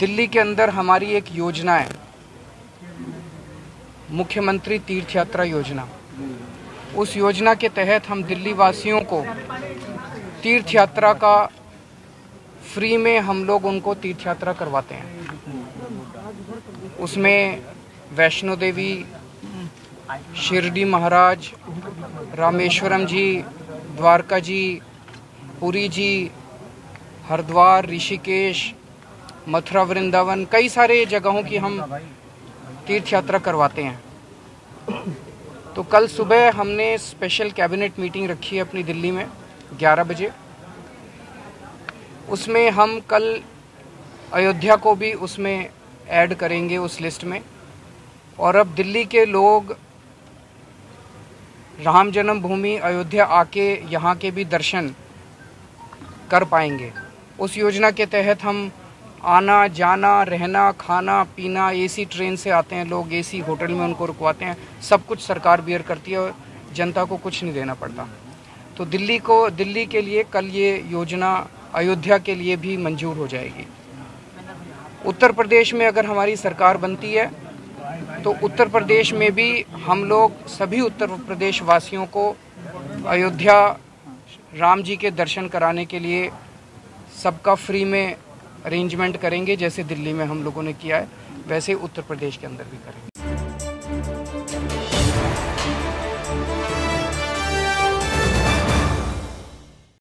दिल्ली के अंदर हमारी एक योजना है। मुख्यमंत्री तीर्थ यात्रा योजना। उस योजना के तहत हम दिल्ली वासियों को तीर्थ यात्रा का फ्री में हम लोग उनको तीर्थ यात्रा करवाते हैं। उसमें वैष्णो देवी, शिरडी महाराज, रामेश्वरम जी, द्वारका जी, पुरी जी हरिद्वार, ऋषिकेश, मथुरा, वृंदावन, कई सारे जगहों की हम तीर्थ यात्रा करवाते हैं। तो कल सुबह हमने स्पेशल कैबिनेट मीटिंग रखी है अपनी दिल्ली में 11 बजे। उसमें हम कल अयोध्या को भी उसमें ऐड करेंगे उस लिस्ट में। और अब दिल्ली के लोग राम जन्मभूमि, अयोध्या आके यहाँ के भी दर्शन कर पाएँगे। उस योजना के तहत हम आना, जाना, रहना, खाना, पीना, एसी ट्रेन से आते हैं, लोग एसी होटल में उनको रुकवाते हैं। सब कुछ सरकार बियर करती है और जनता को कुछ नहीं देना पड़ता। तो दिल्ली को, दिल्ली के लिए कल ये योजना अयोध्या के लिए भी मंजूर हो जाएगी। उत्तर प्रदेश में अगर हमारी सरकार बनती है तो उत्तर प्रदेश में भी हम लोग सभी उत्तर प्रदेश वासियों को अयोध्या राम जी के दर्शन कराने के लिए सबका फ्री में अरेंजमेंट करेंगे, जैसे दिल्ली में हम लोगों ने किया है, वैसे उत्तर प्रदेश के अंदर भी करेंगे।